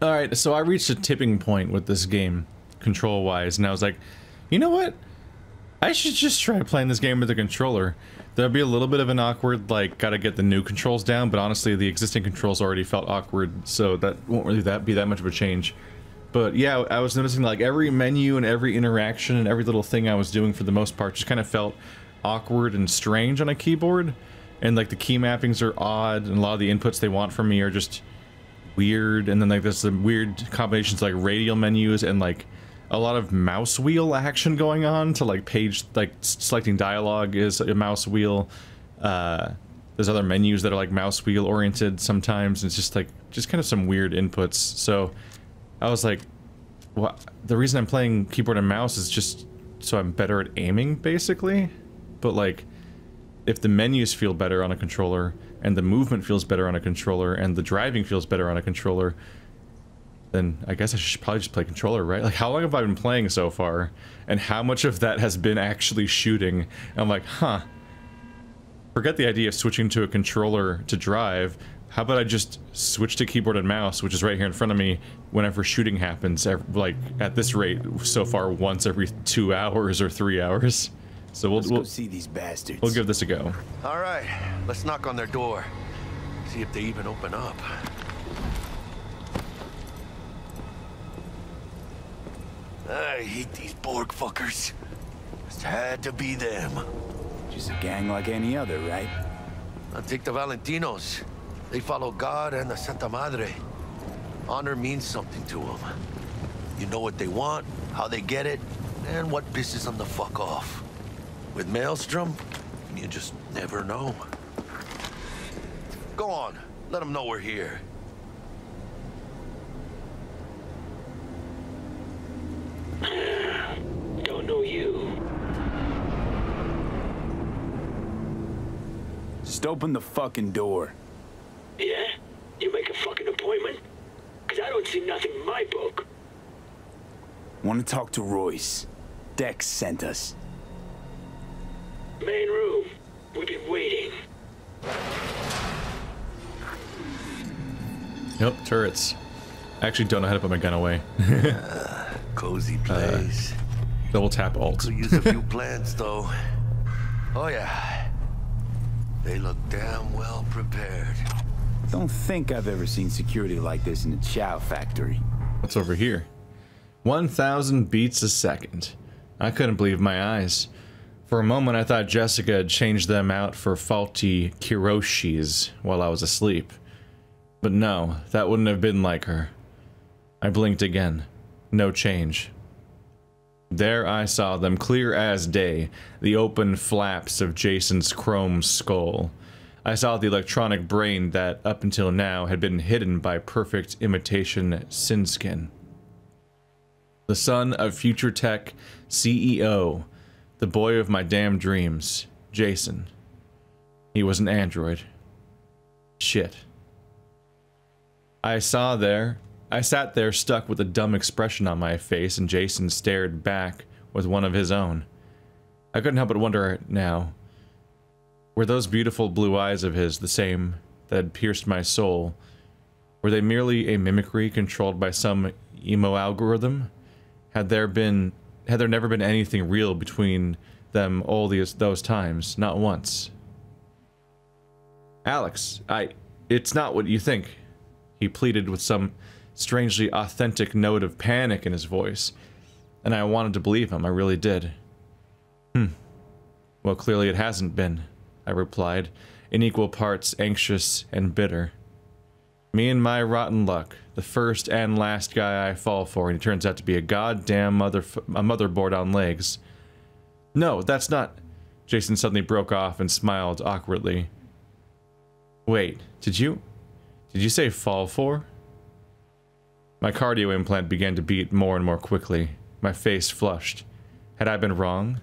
Alright, so I reached a tipping point with this game, control-wise, and I was like, you know what? I should just try playing this game with a controller. There'd be a little bit of an awkward, like, gotta get the new controls down, but honestly, the existing controls already felt awkward, so that won't really that be that much of a change. But yeah, I was noticing like every menu and every interaction and every little thing I was doing for the most part just kind of felt awkward and strange on a keyboard. And like the key mappings are odd and a lot of the inputs they want from me are just weird. And then like there's some weird combinations like radial menus and like a lot of mouse wheel action going on to like page like selecting dialogue is a mouse wheel. Uh, there's other menus that are like mouse wheel oriented sometimes. It's just like just kind of some weird inputs. So I was like, what? The reason I'm playing keyboard and mouse is just so I'm better at aiming, basically. But like, if the menus feel better on a controller, and the movement feels better on a controller, and the driving feels better on a controller, then I guess I should probably just play controller, right? Like, how long have I been playing so far? And how much of that has been actually shooting? And I'm like, huh. Forget the idea of switching to a controller to drive. How about I just switch to keyboard and mouse, which is right here in front of me, whenever shooting happens, like, at this rate, so far, once every two hours or three hours. So we'll, let's we'll see these bastards. We'll give this a go. All right, let's knock on their door. See if they even open up. I hate these Borg fuckers. Just had to be them. Just a gang like any other, right? I'll take the Valentinos. They follow God and the Santa Madre. Honor means something to them. You know what they want, how they get it, and what pisses them the fuck off. With Maelstrom, you just never know. Go on, let them know we're here. Don't know you. Just open the fucking door. Yeah? You make a fucking appointment? Because I don't see nothing in my book. Want to talk to Royce. Dex sent us. Main room. We've been waiting. Yep, turrets. I actually don't know how to put my gun away. uh, cozy place. Uh, double tap alt. Could use a few plants though. Oh yeah. They look damn well prepared. Don't think I've ever seen security like this in a chow factory. What's over here? 1,000 beats a second. I couldn't believe my eyes. For a moment, I thought Jessica had changed them out for faulty Kiroshis while I was asleep. But no, that wouldn't have been like her. I blinked again. No change. There I saw them clear as day, the open flaps of Jason's chrome skull. I saw the electronic brain that, up until now, had been hidden by perfect imitation sin skin. The son of Future Tech CEO, the boy of my damn dreams, Jason. He was an android. Shit. I saw there, I sat there stuck with a dumb expression on my face and Jason stared back with one of his own. I couldn't help but wonder now, were those beautiful blue eyes of his the same that had pierced my soul? Were they merely a mimicry controlled by some emo algorithm? Had there been had there never been anything real between them all these those times? Not once. Alex, I it's not what you think. He pleaded with some strangely authentic note of panic in his voice. And I wanted to believe him, I really did. Hmm. Well, clearly it hasn't been, I replied, in equal parts anxious and bitter. Me and my rotten luck, the first and last guy I fall for, and he turns out to be a goddamn mother a motherboard on legs. No, that's not... Jason suddenly broke off and smiled awkwardly. Wait, did you... Did you say fall for? My cardio implant began to beat more and more quickly. My face flushed. Had I been wrong?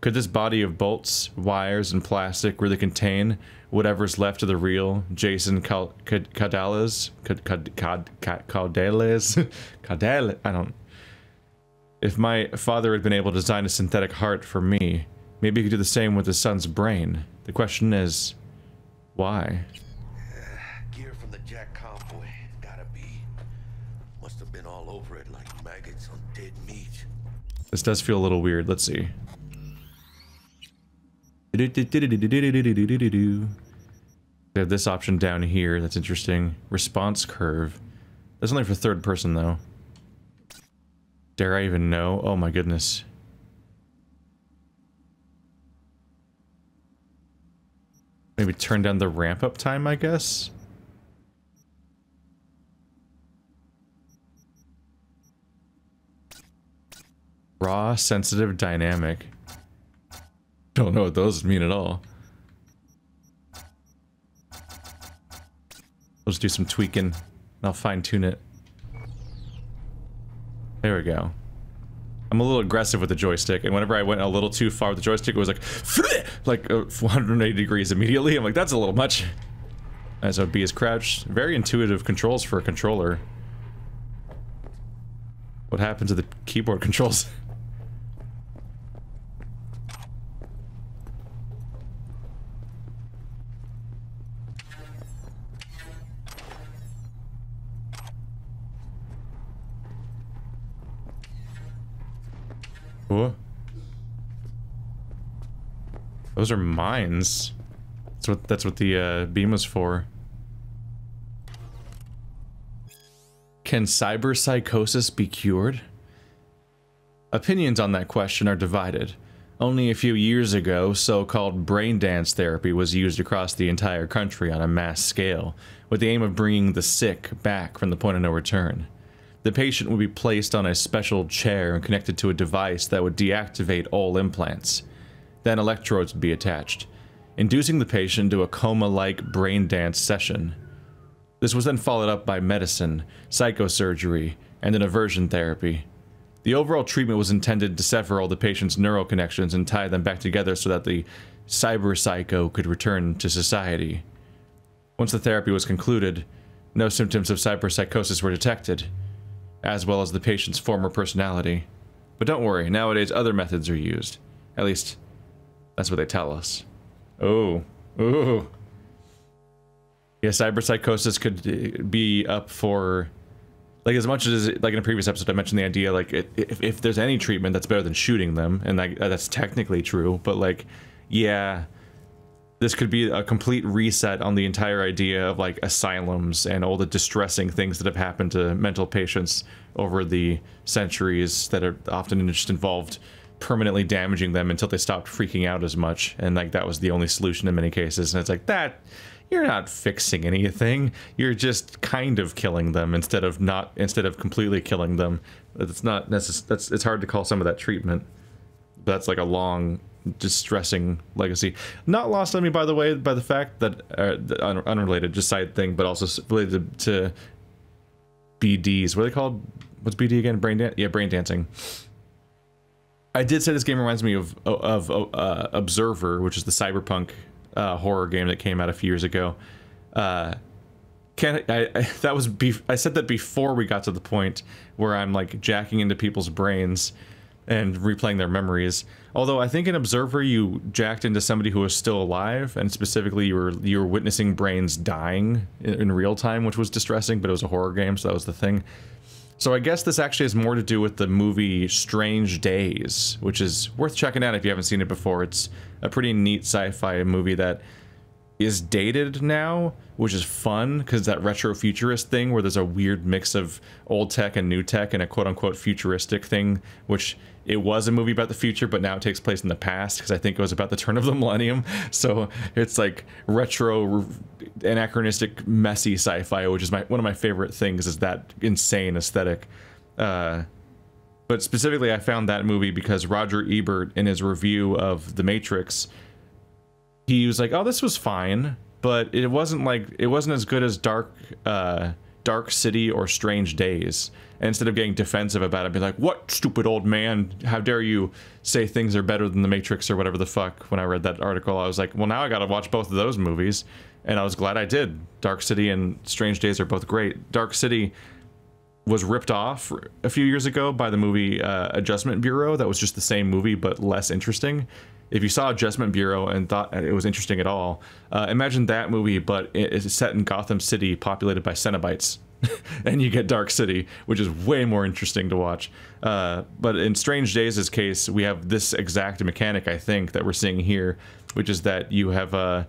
Could this body of bolts, wires, and plastic really contain whatever's left of the real Jason Caudales? Caudales? Caudales? I don't... If my father had been able to design a synthetic heart for me, maybe he could do the same with his son's brain. The question is, why? Uh, gear from the Jack convoy, gotta be. Must have been all over it like maggots on dead meat. This does feel a little weird. Let's see. We have this option down here. That's interesting. Response curve. That's only for third person, though. Dare I even know? Oh my goodness. Maybe turn down the ramp up time, I guess? Raw, sensitive, dynamic. Don't know what those mean at all. Let's do some tweaking. And I'll fine tune it. There we go. I'm a little aggressive with the joystick, and whenever I went a little too far with the joystick, it was like, like uh, 180 degrees immediately. I'm like, that's a little much. As so B is crouched. Very intuitive controls for a controller. What happened to the keyboard controls? What? Those are mines. That's what that's what the uh, beam was for. Can cyberpsychosis be cured? Opinions on that question are divided. Only a few years ago, so-called brain dance therapy was used across the entire country on a mass scale, with the aim of bringing the sick back from the point of no return. The patient would be placed on a special chair and connected to a device that would deactivate all implants. Then electrodes would be attached, inducing the patient to a coma-like brain dance session. This was then followed up by medicine, psychosurgery, and an aversion therapy. The overall treatment was intended to sever all the patient's neural connections and tie them back together so that the cyber psycho could return to society. Once the therapy was concluded, no symptoms of cyberpsychosis were detected, as well as the patient's former personality. But don't worry, nowadays other methods are used. At least, that's what they tell us. Oh, ooh. Yeah, cyberpsychosis could uh, be up for, like as much as, like in a previous episode I mentioned the idea, like if, if there's any treatment that's better than shooting them, and that's technically true, but like, yeah, this could be a complete reset on the entire idea of like asylums and all the distressing things that have happened to mental patients over the centuries that are often just involved permanently damaging them until they stopped freaking out as much. And like that was the only solution in many cases. And it's like that you're not fixing anything. You're just kind of killing them instead of not instead of completely killing them. It's not necessary that's it's hard to call some of that treatment. That's like a long distressing legacy. Not lost on me, by the way, by the fact that uh, un unrelated, just side thing, but also related to BDs. What are they called? What's BD again? Brain dance? Yeah, brain dancing. I did say this game reminds me of of, uh, Observer, which is the cyberpunk uh, horror game that came out a few years ago. Uh, can I, I that was I said that before we got to the point where I'm like jacking into people's brains and replaying their memories. Although I think in Observer you jacked into somebody who was still alive, and specifically you were you were witnessing brains dying in, in, real time, which was distressing. But it was a horror game, so that was the thing. So I guess this actually has more to do with the movie Strange Days, which is worth checking out if you haven't seen it before. It's a pretty neat sci-fi movie that is dated now, which is fun because that retro futurist thing where there's a weird mix of old tech and new tech and a quote unquote futuristic thing, which it was a movie about the future, but now it takes place in the past because I think it was about the turn of the millennium. So it's like retro, anachronistic, messy sci-fi, which is my one of my favorite things. Is that insane aesthetic. Uh, but specifically, I found that movie because Roger Ebert, in his review of The Matrix, he was like, "Oh, this was fine, but it wasn't like it wasn't as good as Dark uh, Dark City or Strange Days." Instead of getting defensive about it, be like, "What stupid old man? How dare you say things are better than The Matrix or whatever the fuck?" When I read that article, I was like, "Well, now I got to watch both of those movies," and I was glad I did. Dark City and Strange Days are both great. Dark City was ripped off a few years ago by the movie uh, Adjustment Bureau. That was just the same movie but less interesting. If you saw Adjustment Bureau and thought it was interesting at all, uh, imagine that movie, but it's set in Gotham City, populated by Cenobites and you get Dark City, which is way more interesting to watch. Uh, but in Strange Days' case, we have this exact mechanic, I think, that we're seeing here, which is that you have uh,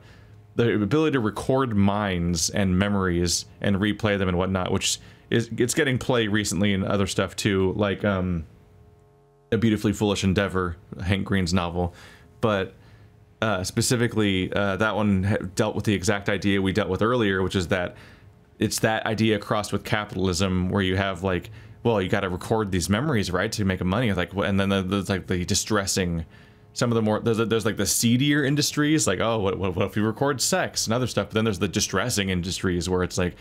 the ability to record minds and memories and replay them and whatnot, which is it's getting play recently in other stuff too, like um, a beautifully foolish endeavor, Hank Green's novel, but. Uh, specifically, uh, that one dealt with the exact idea we dealt with earlier, which is that it's that idea crossed with capitalism where you have like well you got to record these memories right to make money. Like and then there's like the distressing some of the more there's, there's like the seedier industries like oh what, what, what if we record sex and other stuff? But then there's the distressing industries where it's like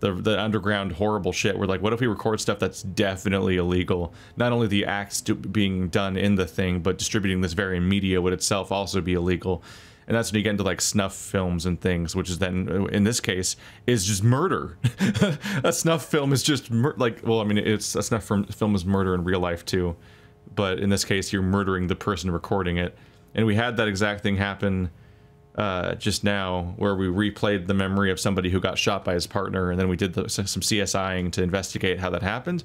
the the underground horrible shit where like what if we record stuff that's definitely illegal? Not only the acts being done in the thing but distributing this very media would itself also be illegal and that's when you get into like snuff films and things, which is then in this case is just murder. a snuff film is just like well, I mean, it's a snuff film is murder in real life too, but in this case, you're murdering the person recording it, and we had that exact thing happen. Uh, just now, where we replayed the memory of somebody who got shot by his partner, and then we did the, some CSIing to investigate how that happened.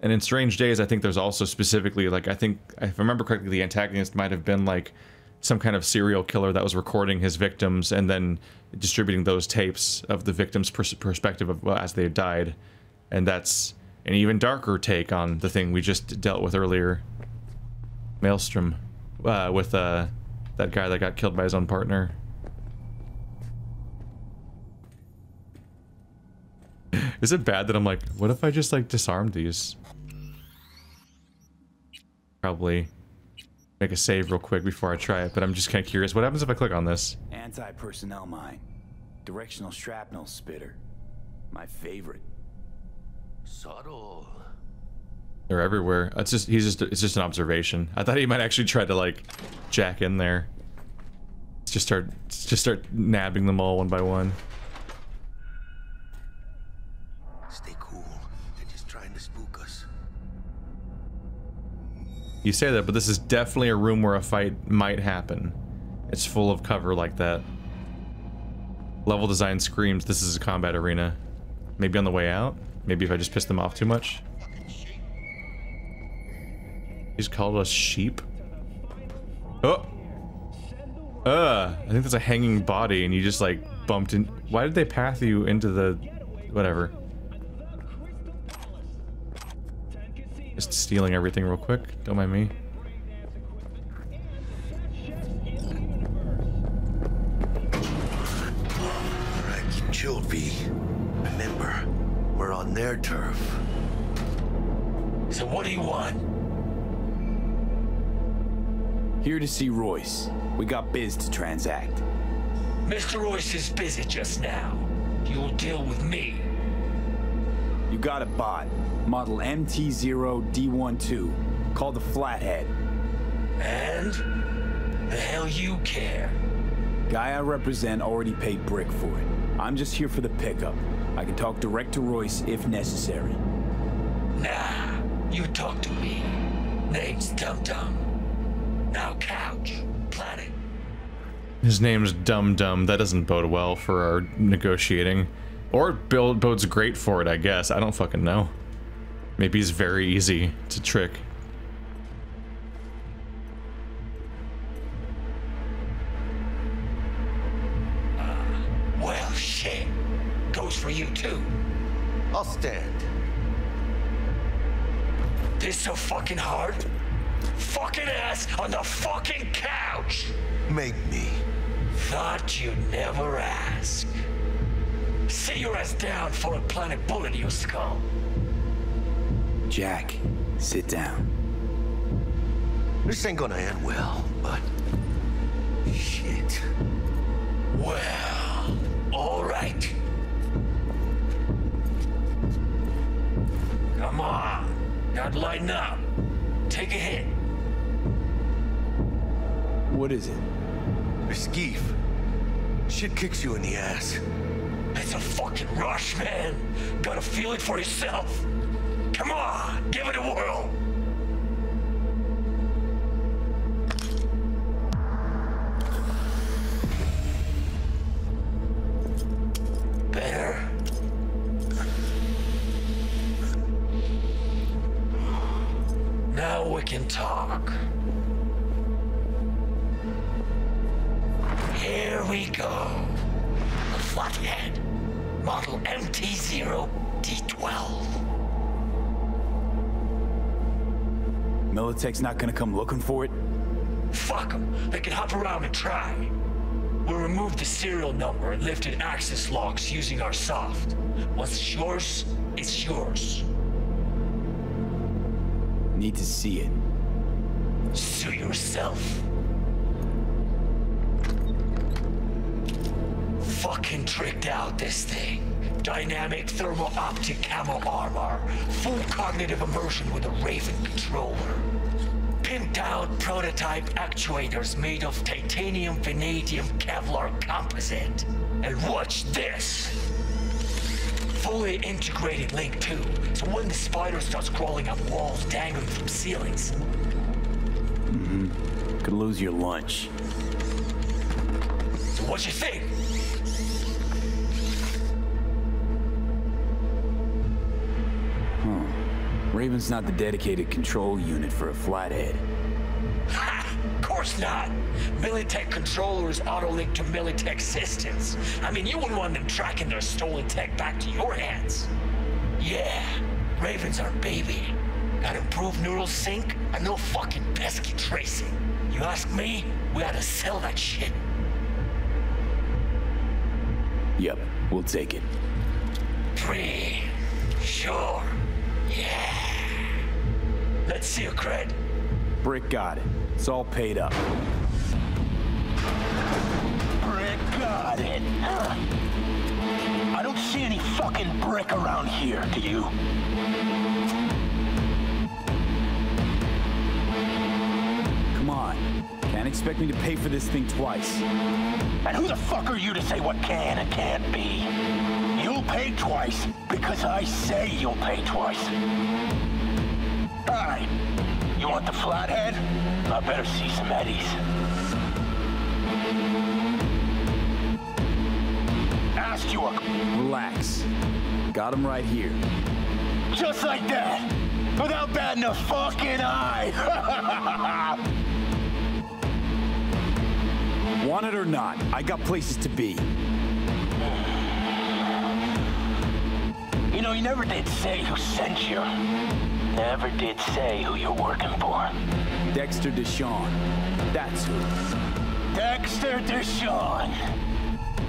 And in Strange Days, I think there's also specifically like I think if I remember correctly, the antagonist might have been like some kind of serial killer that was recording his victims and then distributing those tapes of the victim's pers perspective of well, as they died. And that's an even darker take on the thing we just dealt with earlier. Maelstrom, uh, with uh, that guy that got killed by his own partner. Is it bad that I'm like, what if I just like disarmed these? Probably make a save real quick before I try it, but I'm just kind of curious. What happens if I click on this? Anti-personnel mine. Directional shrapnel spitter. My favorite. Subtle. They're everywhere. It's just he's just it's just an observation. I thought he might actually try to like jack in there. Just start just start nabbing them all one by one. You say that, but this is definitely a room where a fight might happen. It's full of cover like that. Level design screams this is a combat arena. Maybe on the way out? Maybe if I just piss them off too much? He's called us sheep? Oh! Uh, I think that's a hanging body and you just like bumped in. Why did they path you into the... whatever. Just stealing everything real quick. Don't mind me. Alright, keep chill, V. Remember, we're on their turf. So what do you want? Here to see Royce. We got biz to transact. Mr. Royce is busy just now. You'll deal with me. You got a bot model MT0D12, called the Flathead. And? The hell you care? Guy I represent already paid Brick for it. I'm just here for the pickup. I can talk direct to Royce if necessary. Nah, you talk to me. Name's Dum Dum. Now couch, planet. His name's Dum Dum. That doesn't bode well for our negotiating. Or build bodes great for it, I guess. I don't fucking know. Maybe he's very easy to trick. Sit down. This ain't gonna end well, but... Shit. Well, all right. Come on. Now lighten up. Take a hit. What is it? A skeef. Shit kicks you in the ass. It's a fucking rush, man. Gotta feel it for yourself. Come on, give it a whirl. Militech's not gonna come looking for it? Fuck them. They can hop around and try. We removed the serial number and lifted access locks using our soft. What's yours is yours. Need to see it. Sue yourself. Fucking tricked out this thing. Dynamic thermal optic camo armor. Full cognitive immersion with a Raven controller. Pimped out prototype actuators made of titanium vanadium Kevlar composite. And watch this. Fully integrated Link 2, so when the spider starts crawling up walls dangling from ceilings, mmm, Could lose your lunch. so what you think? Raven's not the dedicated control unit for a flathead. Ha! Of course not. Militech controllers auto-link to Militech systems. I mean, you wouldn't want them tracking their stolen tech back to your hands. Yeah, Raven's our baby. Got improved neural sync and no fucking pesky tracing. You ask me, we ought to sell that shit. Yep, we'll take it. Free. Sure. Yeah. Let's see your cred. Brick got it. It's all paid up. Brick got it. I don't see any fucking brick around here, do you? Come on. Can't expect me to pay for this thing twice. And who the fuck are you to say what can and can't be? You'll pay twice because I say you'll pay twice. You want the flathead? I better see some eddies. Asked you a... Relax. Got him right here. Just like that! Without batting a fucking eye! Want it or not, I got places to be. You know, you never did say who sent you. Never did say who you're working for. Dexter DeShawn. That's who. Dexter DeShawn.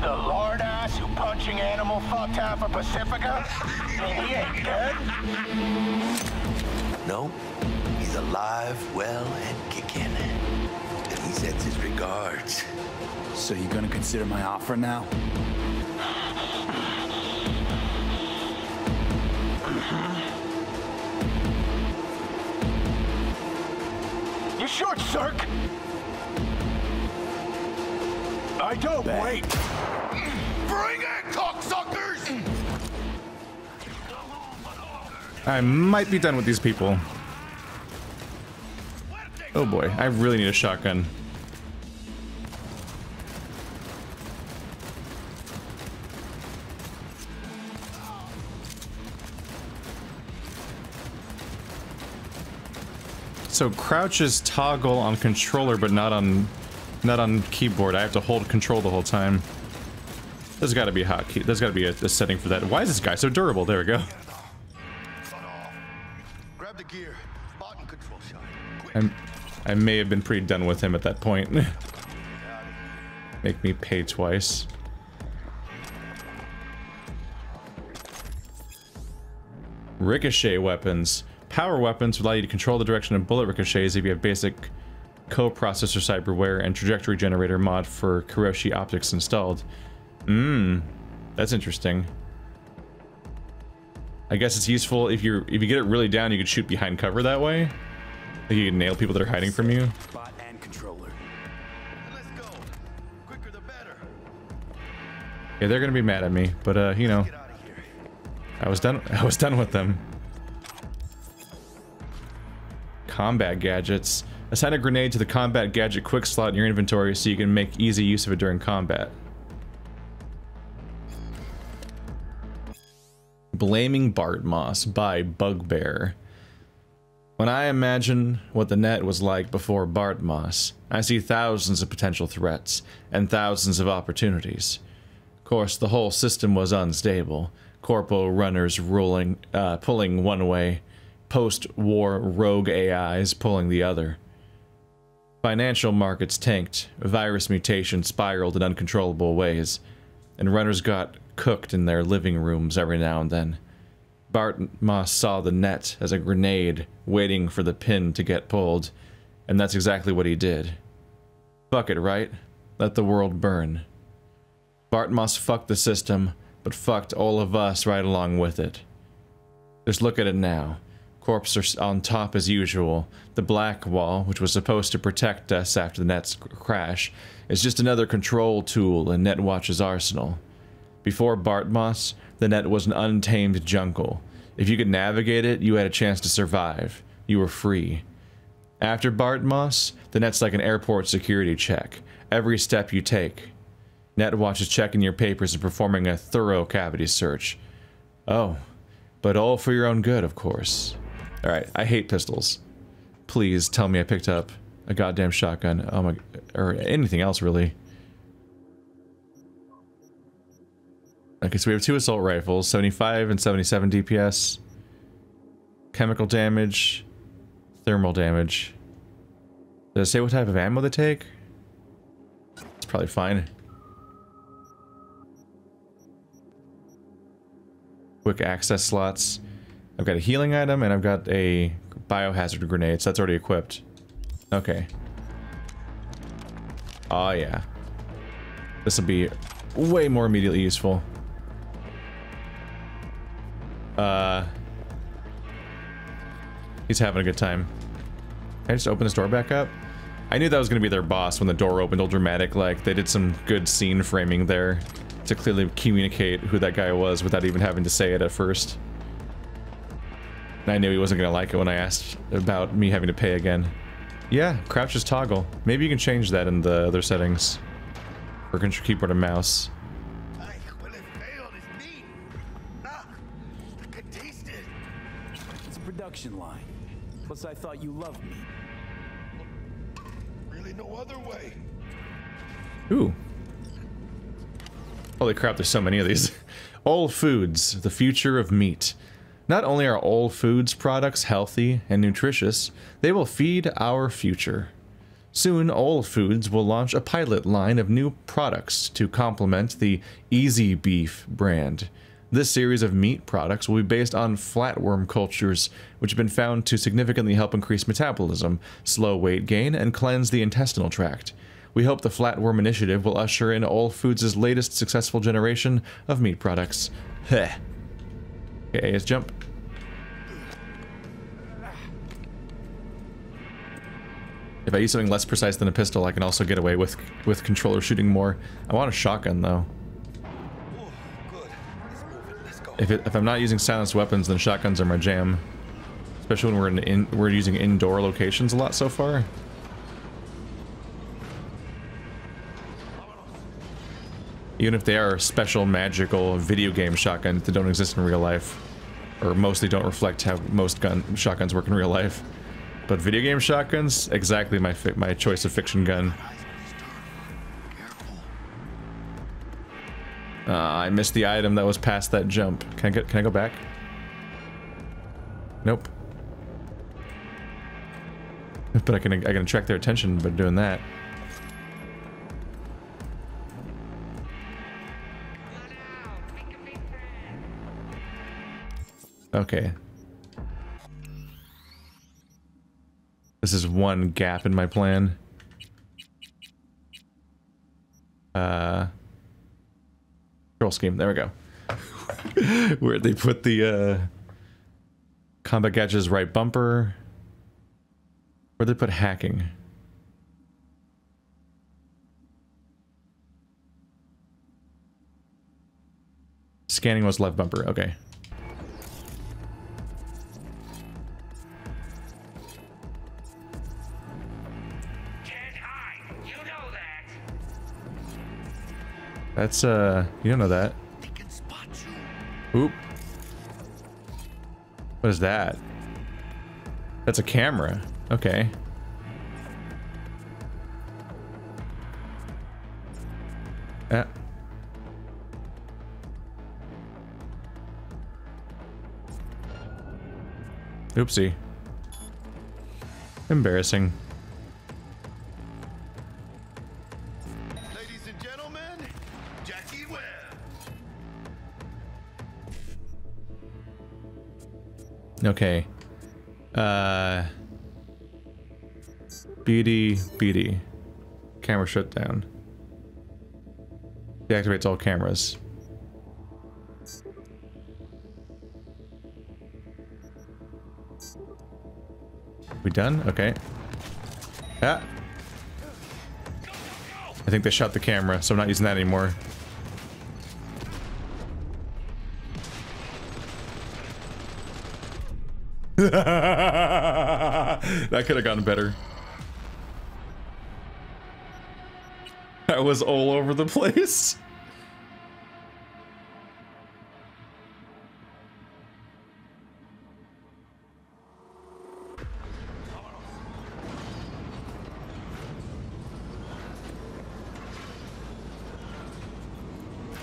The lord ass who punching animal fucked half of Pacifica? he ain't dead. No, he's alive, well, and kicking. And he sends his regards. So you gonna consider my offer now? Mm-hmm. You short, Cirque? I don't Bet. wait. Bring it, cocksuckers! I might be done with these people. Oh boy, I really need a shotgun. So crouches toggle on controller, but not on not on keyboard. I have to hold control the whole time. There's got to be a hotkey. There's got to be a, a setting for that. Why is this guy so durable? There we go. I'm, I may have been pretty done with him at that point. Make me pay twice. Ricochet weapons. Power weapons allow you to control the direction of bullet ricochets if you have basic co-processor cyberware and trajectory generator mod for Kiroshi optics installed. Mmm, that's interesting. I guess it's useful if you're if you get it really down, you could shoot behind cover that way. Like you can nail people that are hiding from you. Bot and controller. Let's go. Quicker the better. Yeah, they're gonna be mad at me, but uh, you know, Get out of here. I was done. I was done with them. Combat gadgets. Assign a grenade to the combat gadget quick slot in your inventory so you can make easy use of it during combat. Blaming Bartmoss by Bugbear. When I imagine what the net was like before Bartmoss, I see thousands of potential threats and thousands of opportunities. Of course, the whole system was unstable. Corpo runners uh, pulling one way, post-war rogue AIs pulling the other. Financial markets tanked, virus mutations spiraled in uncontrollable ways, and runners got cooked in their living rooms every now and then. Bartmoss saw the net as a grenade waiting for the pin to get pulled, and that's exactly what he did. Fuck it, right? Let the world burn. Bartmoss fucked the system, but fucked all of us right along with it. Just look at it now. Corps are on top as usual. The black wall, which was supposed to protect us after the net's crash, is just another control tool in Netwatch's arsenal. Before Bartmoss, the net was an untamed jungle. If you could navigate it, you had a chance to survive. You were free. After Bartmoss, the net's like an airport security check. Every step you take. Netwatch is checking your papers and performing a thorough cavity search. Oh, but all for your own good, of course. Alright, I hate pistols. Please tell me I picked up a goddamn shotgun. Oh my... or anything else, really. Okay, so we have two assault rifles, 75 and 77 DPS. Chemical damage, thermal damage. Does it say what type of ammo they take? It's probably fine. Quick access slots. I've got a healing item and I've got a biohazard grenade, so that's already equipped. Okay. Oh yeah. This will be way more immediately useful. Uh, he's having a good time. Can I just open this door back up? I knew that was going to be their boss when the door opened all dramatic, like they did some good scene framing there to clearly communicate who that guy was without even having to say it at first. And I knew he wasn't going to like it when I asked about me having to pay again. Yeah, crouch is toggle. Maybe you can change that in the other settings. Or control keyboard and mouse. It's a production line. Plus, I thought you loved me. Really no other way. Ooh. Holy crap, there's so many of these. All Foods, the future of meat. Not only are All Foods products healthy and nutritious, they will feed our future. Soon, All Foods will launch a pilot line of new products to complement the Easy Beef brand. This series of meat products will be based on flatworm cultures, which have been found to significantly help increase metabolism, slow weight gain, and cleanse the intestinal tract. We hope the Flatworm Initiative will usher in All Foods' latest successful generation of meat products. Heh. Okay, let's jump. If I use something less precise than a pistol, I can also get away with with controller shooting more. I want a shotgun, though. If, it, if I'm not using silenced weapons, then shotguns are my jam. Especially when we're in, in we're using indoor locations a lot so far. Even if they are special, magical video game shotguns that don't exist in real life. Or mostly don't reflect how most gun shotguns work in real life. But video game shotguns, exactly my my choice of fiction gun. Uh, I missed the item that was past that jump. Can I get? Can I go back? Nope. But I can I can attract their attention by doing that. Okay. This is one gap in my plan. Uh, control scheme. There we go. Where they put the uh, combat gadgets right bumper. Where they put hacking. Scanning was left bumper. Okay. That's, uh, you don't know that. Oop. What is that? That's a camera. Okay. Yeah. Oopsie. Embarrassing. Okay. Uh. BD, BD. Camera shut down. Deactivates all cameras. We done? Okay. Ah. I think they shot the camera, so I'm not using that anymore. that could have gotten better. That was all over the place.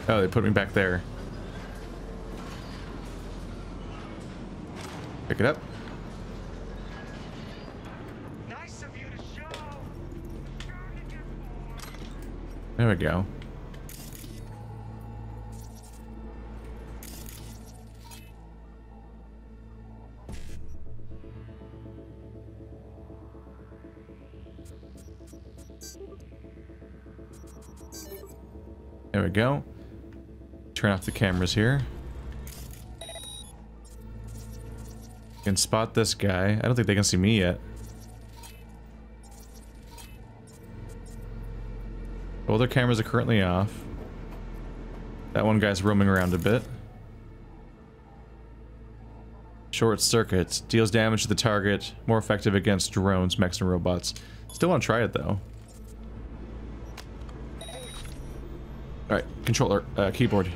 Oh, they put me back there. Pick it up. Nice of you to show. There we go. There we go. Turn off the cameras here. Can spot this guy. I don't think they can see me yet. All their cameras are currently off. That one guy's roaming around a bit. Short circuit. Deals damage to the target. More effective against drones, mechs, and robots. Still want to try it, though. Alright, controller, uh, keyboard.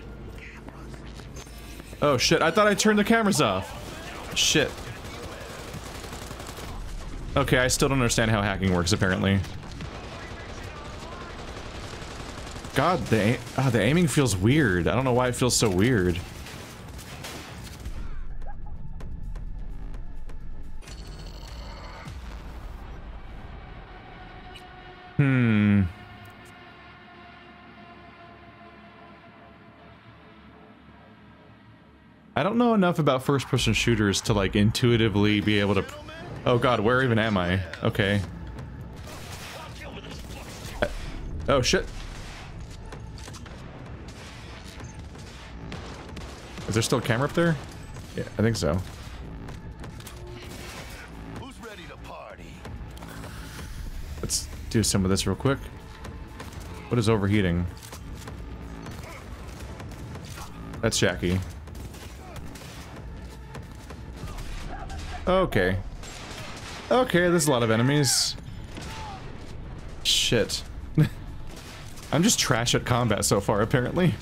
Oh shit, I thought I turned the cameras off. Shit. Okay, I still don't understand how hacking works, apparently. God, the, ah, the aiming feels weird. I don't know why it feels so weird. Hmm. I don't know enough about first-person shooters to, like, intuitively be able to... Oh god, where even am I? Okay. Oh, shit. Is there still a camera up there? Yeah, I think so. Who's ready to party? Let's do some of this real quick. What is overheating? That's Jackie. Okay. Okay, there's a lot of enemies. Shit. I'm just trash at combat so far, apparently.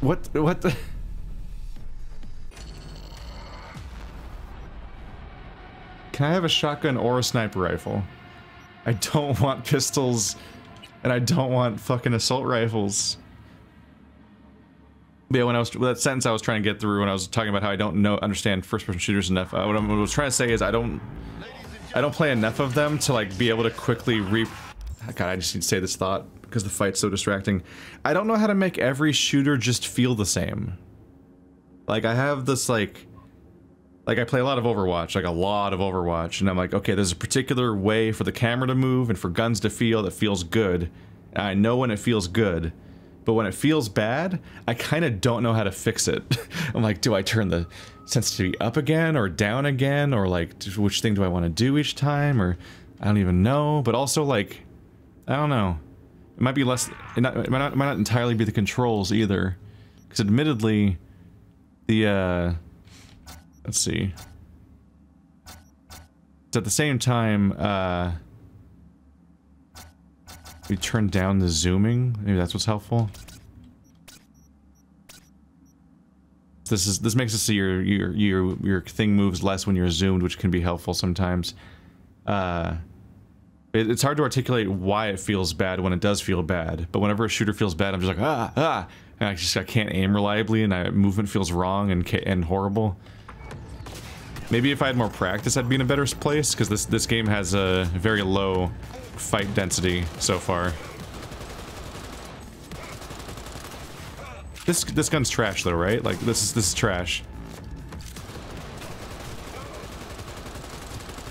What, what the... Can I have a shotgun or a sniper rifle? I don't want pistols, and I don't want fucking assault rifles. Yeah, when I was that sentence I was trying to get through when I was talking about how I don't know understand first-person shooters enough. Uh, what I was trying to say is I don't I don't play enough of them to like be able to quickly re. God, I just need to say this thought because the fight's so distracting. I don't know how to make every shooter just feel the same. Like I have this like like I play a lot of Overwatch, like a lot of Overwatch, and I'm like, okay, there's a particular way for the camera to move and for guns to feel that feels good. And I know when it feels good, but when it feels bad, I kind of don't know how to fix it. I'm like, do I turn the sensitivity up again or down again, or like, which thing do I want to do each time, or I don't even know. But also like, I don't know. It might be less. It, not, it might not. It might not entirely be the controls either, because admittedly, the uh, let's see. At the same time, uh, we turn down the zooming. Maybe that's what's helpful. This is this makes it so your your your your thing moves less when you're zoomed, which can be helpful sometimes. Uh, it, it's hard to articulate why it feels bad when it does feel bad. But whenever a shooter feels bad, I'm just like ah ah, and I just I can't aim reliably, and I, movement feels wrong and and horrible. Maybe if I had more practice, I'd be in a better place because this this game has a very low fight density so far. This this gun's trash though, right? Like this is this is trash.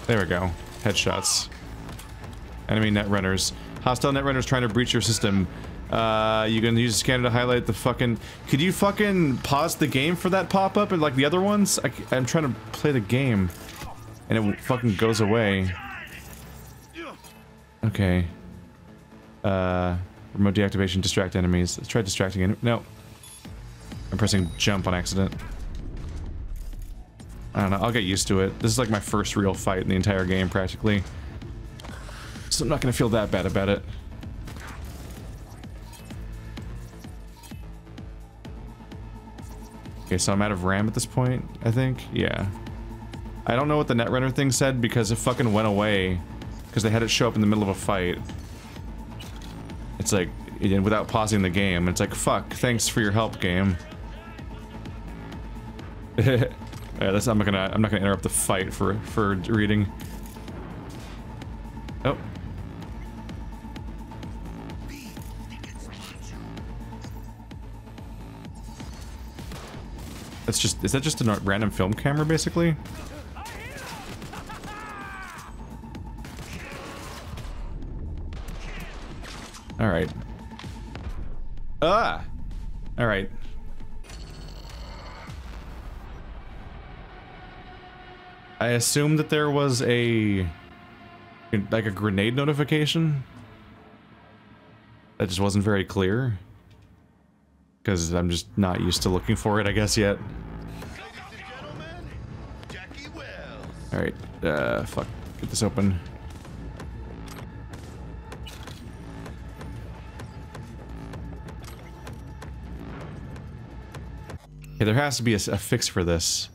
There we go. Headshots. Enemy net runners. Hostile net runners trying to breach your system. Uh, you can use a scanner to highlight the fucking... Could you fucking pause the game for that pop-up and like the other ones? I, I'm trying to play the game. And it fucking goes away. Okay. Uh, remote deactivation, distract enemies. Let's try distracting en No. I'm pressing jump on accident. I don't know, I'll get used to it. This is like my first real fight in the entire game, practically. So I'm not gonna feel that bad about it. Okay, so I'm out of RAM at this point, I think? Yeah. I don't know what the Netrunner thing said because it fucking went away. Because they had it show up in the middle of a fight. It's like, without pausing the game, it's like, fuck, thanks for your help, game. that's, I'm not gonna, I'm not gonna interrupt the fight for, for reading. Oh. That's just, is that just a random film camera, basically? Alright. Ah! Alright. I assume that there was a... like a grenade notification? That just wasn't very clear. Because I'm just not used to looking for it, I guess, yet. Alright, uh, fuck. Get this open. There has to be a, a fix for this.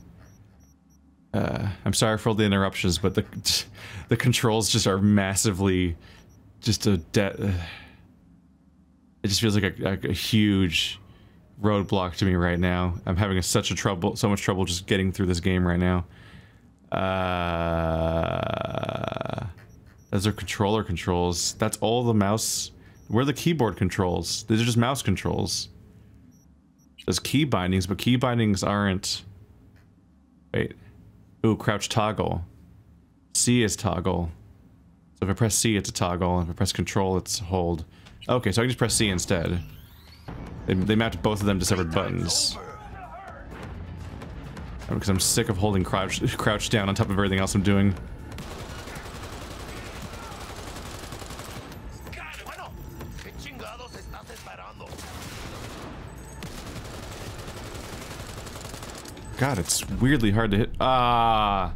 Uh, I'm sorry for all the interruptions, but the the controls just are massively just a de uh, it just feels like a, a, huge roadblock to me right now. I'm having a, such a trouble, so much trouble just getting through this game right now. Uh, those are controller controls. That's all the mouse. Where are the keyboard controls? These are just mouse controls. There's key bindings, but key bindings aren't... Wait. Ooh, crouch toggle. C is toggle. So if I press C, it's a toggle. If I press control, it's hold. Okay, so I can just press C instead. They, they mapped both of them to separate buttons. Because I'm sick of holding crouch, crouch down on top of everything else I'm doing. God, it's weirdly hard to hit. Ah.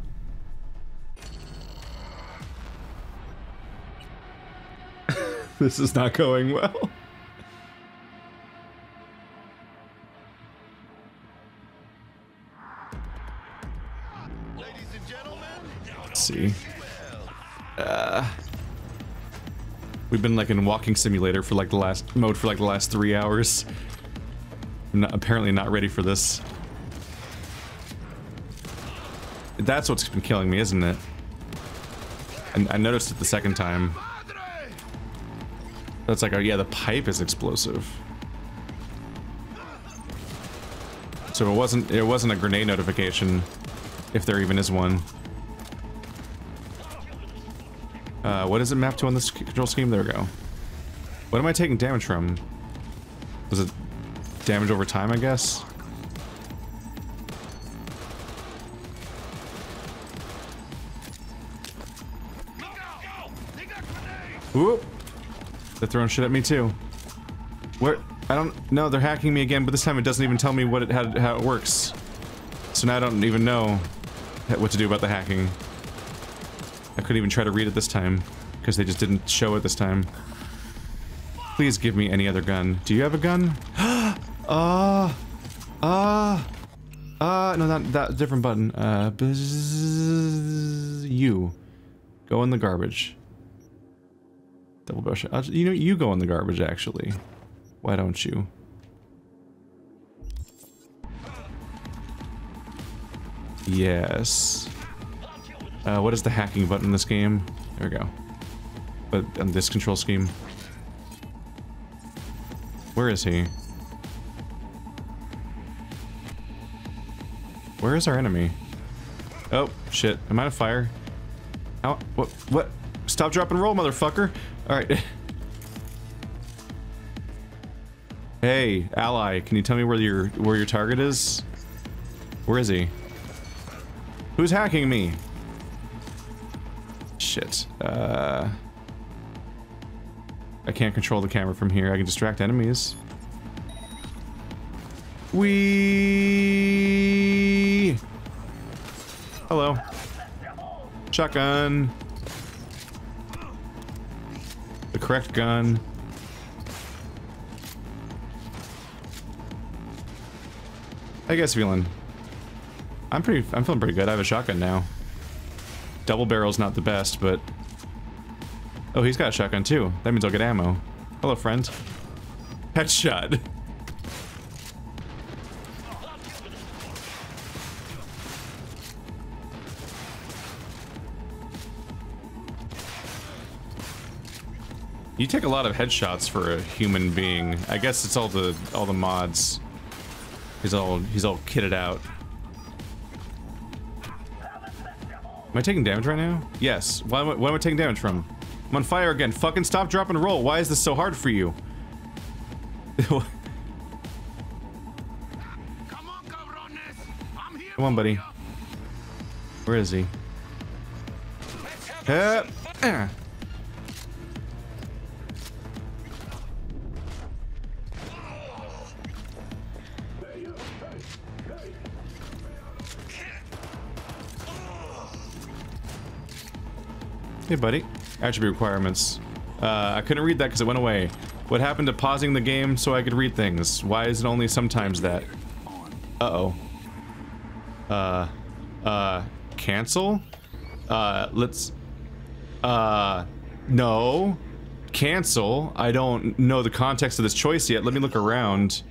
this is not going well. Let's see. Uh, we've been like in walking simulator for like the last mode for like the last three hours. I'm not, apparently not ready for this. That's what's been killing me, isn't it? And I noticed it the second time. That's like, oh yeah, the pipe is explosive. So it wasn't it wasn't a grenade notification, if there even is one. Uh, what is it mapped to on this control scheme? There we go. What am I taking damage from? Was it damage over time, I guess? Whoop! They're throwing shit at me too. Where? I don't know. They're hacking me again, but this time it doesn't even tell me what it how, how it works. So now I don't even know what to do about the hacking. I couldn't even try to read it this time because they just didn't show it this time. Please give me any other gun. Do you have a gun? Ah! Ah! Uh, no, not that different button. Uh, you go in the garbage. Double shot. I'll You know, you go in the garbage. Actually, why don't you? Yes. Uh, what is the hacking button in this game? There we go. But on this control scheme. Where is he? Where is our enemy? Oh, shit. Am I on fire? How? What? What? Stop, drop, and roll, motherfucker! Alright. hey, ally, can you tell me where your where your target is? Where is he? Who's hacking me? Shit. Uh... I can't control the camera from here. I can distract enemies. We. Hello. Shotgun. The correct gun. You guys feeling? I'm pretty. I'm feeling pretty good. I have a shotgun now. Double barrel's not the best, but Oh, he's got a shotgun too. That means I'll get ammo. Hello, friend. Headshot. You take a lot of headshots for a human being. I guess it's all the all the mods. He's all he's all kitted out. Am I taking damage right now? Yes. Why, am I- why am I taking damage from? I'm on fire again. Fucking stop, drop, and roll. Why is this so hard for you? Come on, cabrones! I'm here Come on, buddy. Where is he? Uh, uh. Hey, buddy. Attribute requirements. Uh, I couldn't read that because it went away. What happened to pausing the game so I could read things? Why is it only sometimes that? Uh-oh. Uh, uh, cancel? Uh, let's, uh, no. Cancel? I don't know the context of this choice yet. Let me look around.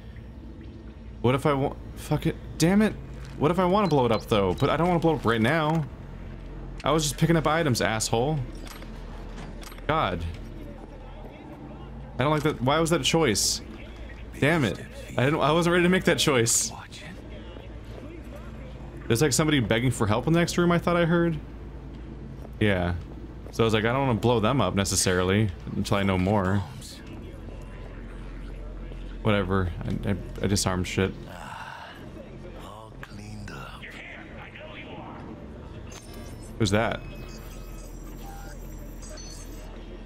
What if I want, fuck it, damn it. What if I want to blow it up though? But I don't want to blow it up right now. I was just picking up items, asshole. God. I don't like that. Why was that a choice? Damn it. I didn't, I wasn't ready to make that choice. There's like somebody begging for help in the next room I thought I heard. Yeah. So I was like, I don't want to blow them up necessarily until I know more. Whatever. I, I, I disarmed shit. Who's that?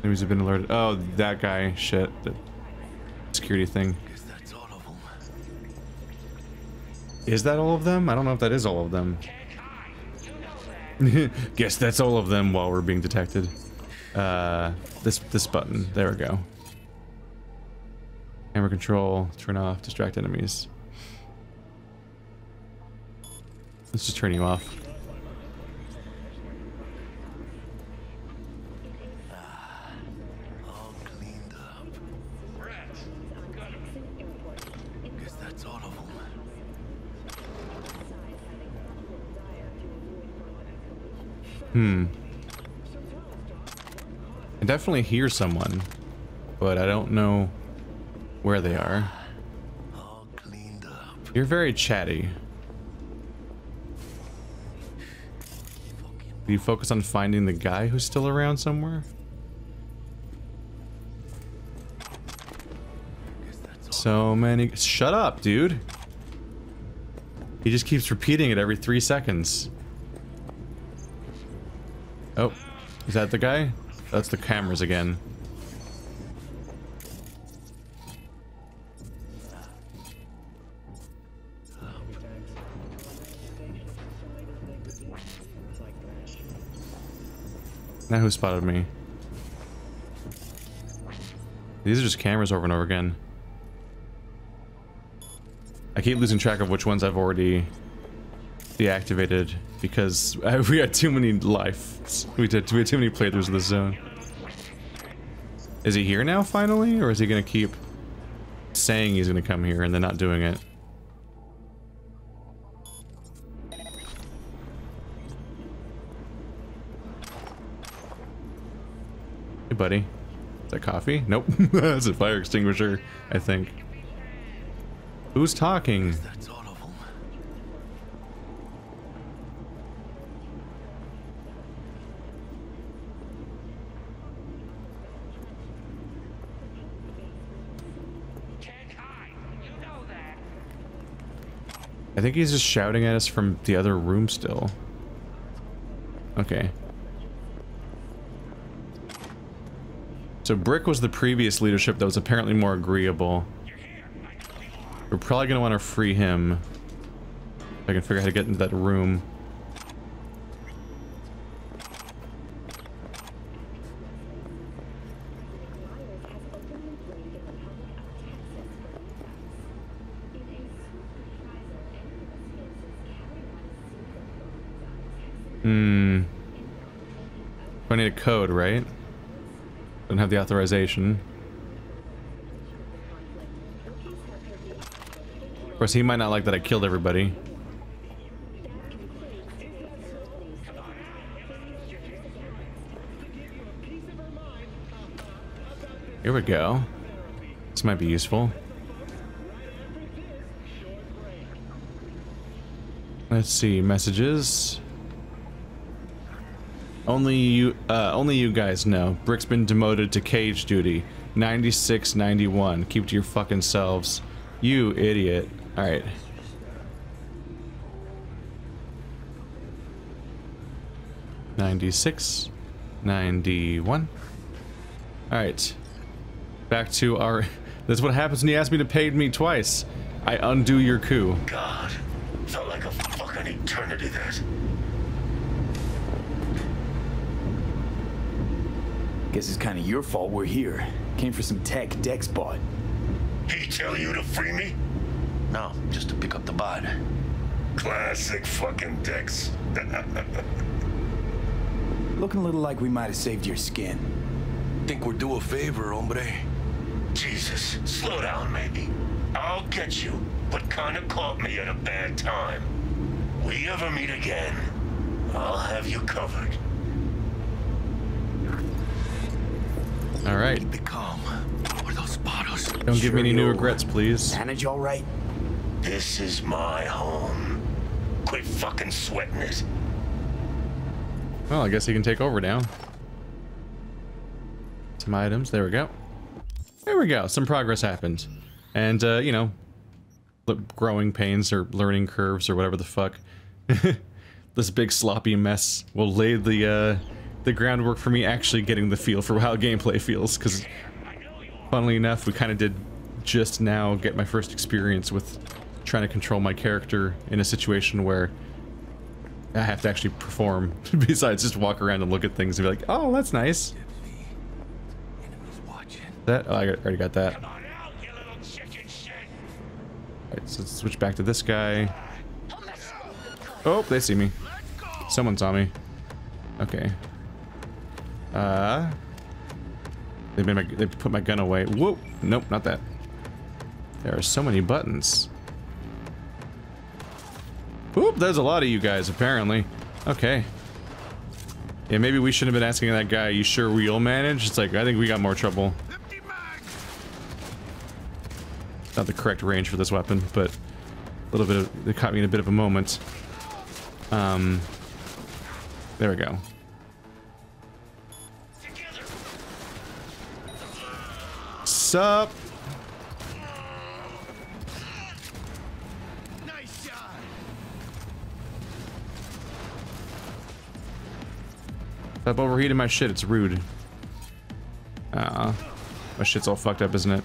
Enemies have been alerted. Oh, that guy. Shit. The security thing. Guess that's all of them. Is that all of them? I don't know if that is all of them. Guess that's all of them while we're being detected. Uh, this this button. There we go. Camera control. Turn off. Distract enemies. Let's just turn you off. Hmm. I definitely hear someone, but I don't know where they are. You're very chatty. Do you focus on finding the guy who's still around somewhere? So many. Shut up, dude. He just keeps repeating it every three seconds. Oh, is that the guy? That's the cameras again. Now who spotted me? These are just cameras over and over again. I keep losing track of which ones I've already deactivated because uh, we had too many lives. We did we had too many playthroughs of this zone. Is he here now finally, or is he gonna keep saying he's gonna come here and then not doing it? Hey, buddy. Is that coffee? Nope. That's a fire extinguisher, I think. Who's talking? That's all of them. Can't hide. You know that. I think he's just shouting at us from the other room still. Okay. So Brick was the previous leadership that was apparently more agreeable. We're probably gonna want to free him. If I can figure out how to get into that room. Code, right? Don't have the authorization. Of course, he might not like that I killed everybody. Here we go. This might be useful. Let's see, messages. Only you, uh, only you guys know. Brick's been demoted to cage duty. 96, 91. Keep to your fucking selves. You idiot. Alright. Ninety-six, ninety-one. Alright. Back to our... That's what happens when you ask me to pay me twice. I undo your coup. God. Felt like a fucking eternity that. Guess it's kind of your fault we're here. Came for some tech Dex bought. He tell you to free me? No, just to pick up the bod. Classic fucking Dex. Looking a little like we might have saved your skin. Think we're due a favor, hombre. Jesus, slow down, maybe. I'll get you, but kinda caught me at a bad time. We ever meet again, I'll have you covered. Alright. Keep it calm. Or those bottles. Don't give me any new regrets, please. Manage all right? This is my home. Quit fucking sweating it. Well, I guess he can take over now. Some items. There we go. There we go. Some progress happened. And, uh, you know, growing pains or learning curves or whatever the fuck. this big sloppy mess will lay the, uh, the groundwork for me actually getting the feel for how gameplay feels. Because, funnily enough, we kind of did just now get my first experience with trying to control my character in a situation where I have to actually perform besides just walk around and look at things and be like, oh, that's nice. That oh, I already got that. Alright, so let's switch back to this guy. Oh, they see me. Someone saw me. Okay. Uh, they made my they put my gun away. Whoa! Nope, not that. There are so many buttons. Oop, there's a lot of you guys apparently. Okay. Yeah, maybe we shouldn't have been asking that guy, you sure we'll manage? It's like, I think we got more trouble. Not the correct range for this weapon, but a little bit of, it caught me in a bit of a moment. Um, there we go. Sup? Nice shot. Stop overheating my shit, it's rude. Uh, my shit's all fucked up, isn't it?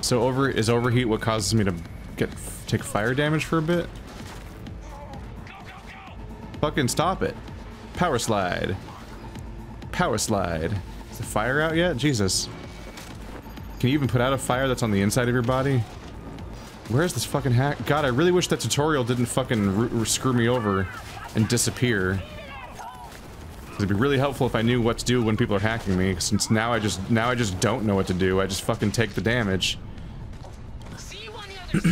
So over is overheat what causes me to get take fire damage for a bit? Fucking stop it. Power slide. Power slide. Is the fire out yet? Jesus. Can you even put out a fire that's on the inside of your body? Where's this fucking hack? God, I really wish that tutorial didn't fucking screw me over and disappear. It'd be really helpful if I knew what to do when people are hacking me, since now I just now I just don't know what to do. I just fucking take the damage.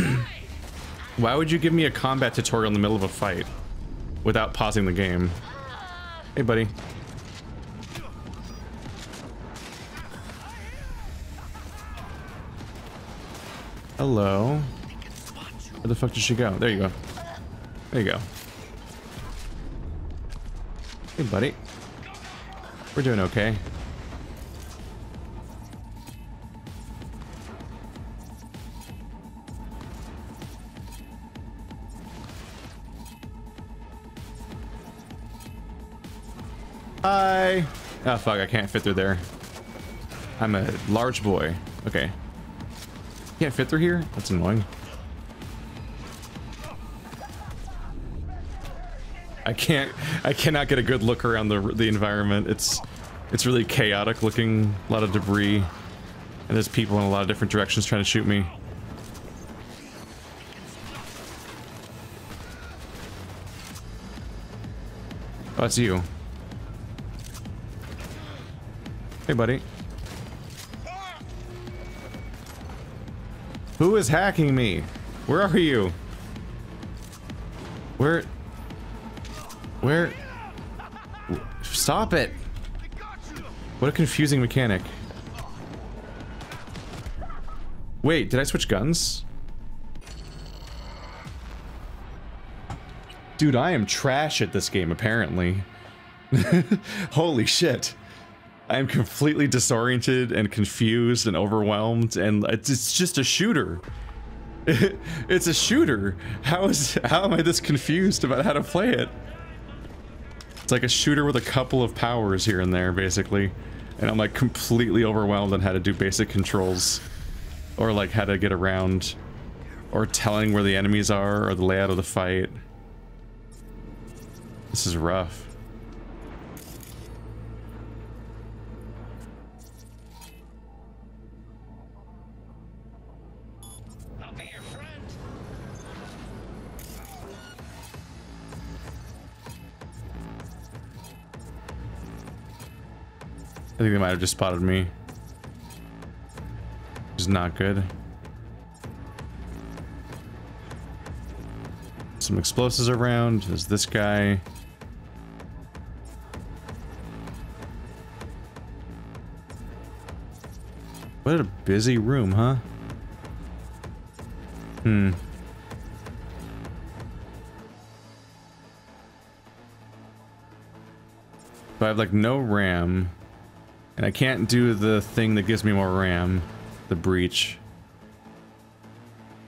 Why would you give me a combat tutorial in the middle of a fight without pausing the game? Hey, buddy. Hello. Where the fuck did she go? There you go. There you go. Hey, buddy. We're doing okay. Hi. Oh, fuck, I can't fit through there. I'm a large boy. Okay. Can't fit through here? That's annoying. I can't, I cannot get a good look around the, the environment. It's, it's really chaotic looking, a lot of debris. And there's people in a lot of different directions trying to shoot me. Oh, you. Hey, buddy. Who is hacking me? Where are you? Where? Where? Stop it! What a confusing mechanic. Wait, did I switch guns? Dude, I am trash at this game, apparently. Holy shit. I am completely disoriented and confused and overwhelmed, and it's, just a shooter. it's a shooter. How is how am I this confused about how to play it? It's like a shooter with a couple of powers here and there, basically. And I'm like completely overwhelmed on how to do basic controls. Or like how to get around. Or telling where the enemies are, or the layout of the fight. This is rough. Think they might have just spotted me. Which is not good. Some explosives around. There's this guy. What a busy room, huh? Hmm. But I have like no RAM. And I can't do the thing that gives me more RAM. The breach.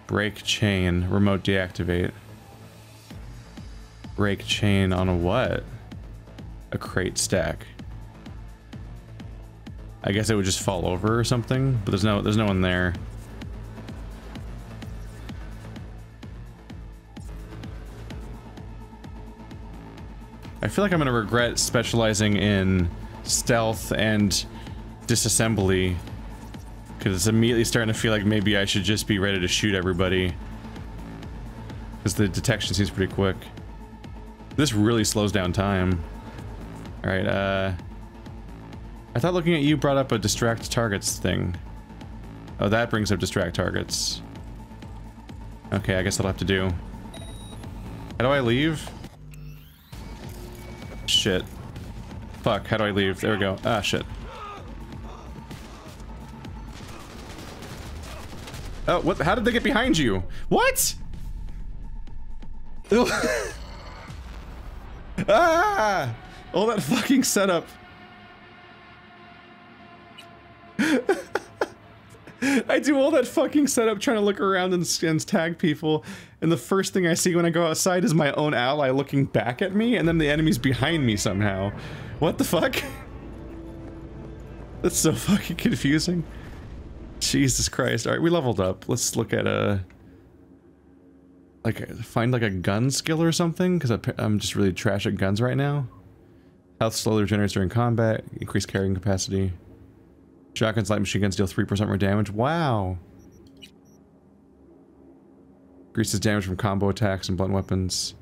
Break chain. Remote deactivate. Break chain on a what? A crate stack. I guess it would just fall over or something, but there's no there's no one there. I feel like I'm gonna regret specializing in stealth and disassembly because it's immediately starting to feel like maybe I should just be ready to shoot everybody because the detection seems pretty quick. This really slows down time. All right, uh, I thought looking at you brought up a distract targets thing. Oh, that brings up distract targets. Okay, I guess I'll have to do. How do I leave? Shit. Fuck, how do I leave? There we go. Ah, shit. Oh, what? How did they get behind you? What? ah! All that fucking setup. I do all that fucking setup trying to look around and, and, tag people, and the first thing I see when I go outside is my own ally looking back at me, and then the enemy's behind me somehow. What the fuck? That's so fucking confusing. Jesus Christ. Alright, we leveled up. Let's look at a... Like, find like a gun skill or something? Because I'm just really trash at guns right now. Health slowly regenerates during combat. Increased carrying capacity. Shotguns, light machine guns deal 3% more damage. Wow. Increases damage from combo attacks and blunt weapons.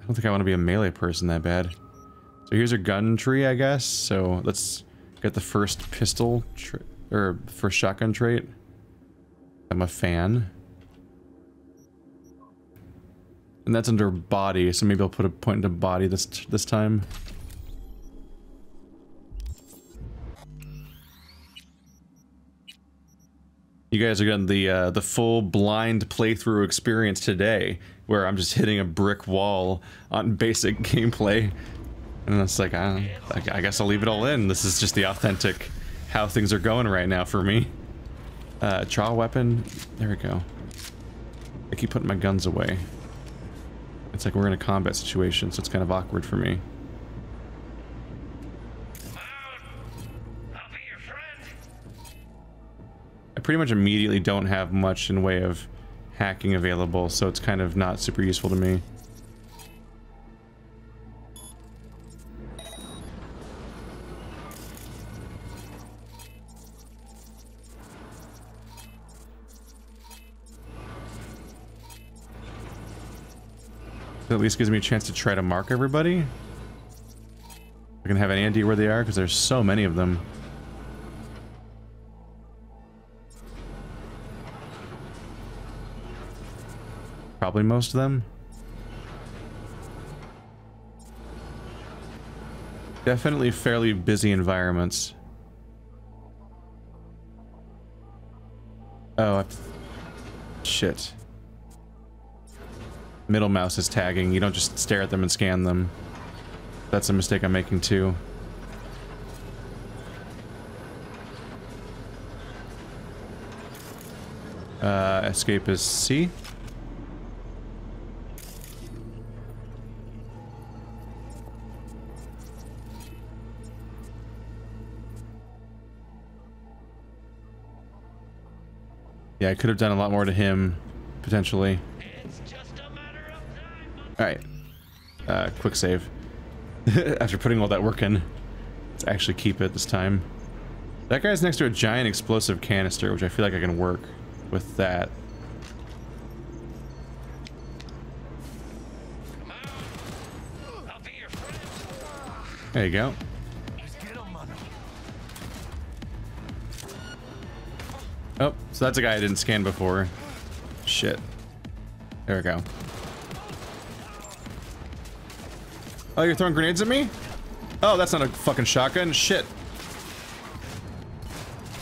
I don't think I want to be a melee person that bad. So here's a gun tree, I guess. So let's get the first pistol or first shotgun trait. I'm a fan. And that's under body, so maybe I'll put a point into body this this time. You guys are getting the uh, the full blind playthrough experience today, where I'm just hitting a brick wall on basic gameplay, and it's like I, I guess I'll leave it all in. This is just the authentic how things are going right now for me. Uh, draw weapon. There we go. I keep putting my guns away. It's like we're in a combat situation, so it's kind of awkward for me. I pretty much immediately don't have much in way of hacking available, so it's kind of not super useful to me. At least gives me a chance to try to mark everybody. I can have any idea where they are because there's so many of them. Probably most of them. Definitely fairly busy environments. Oh, shit. Middle mouse is tagging. You don't just stare at them and scan them. That's a mistake I'm making too. Uh, escape is C. Yeah, I could have done a lot more to him, potentially. Alright. Uh, quick save. After putting all that work in. Let's actually keep it this time. That guy's next to a giant explosive canister, which I feel like I can work with that. There you go. Oh, so that's a guy I didn't scan before. Shit. There we go. Oh, you're throwing grenades at me? Oh, that's not a fucking shotgun. Shit.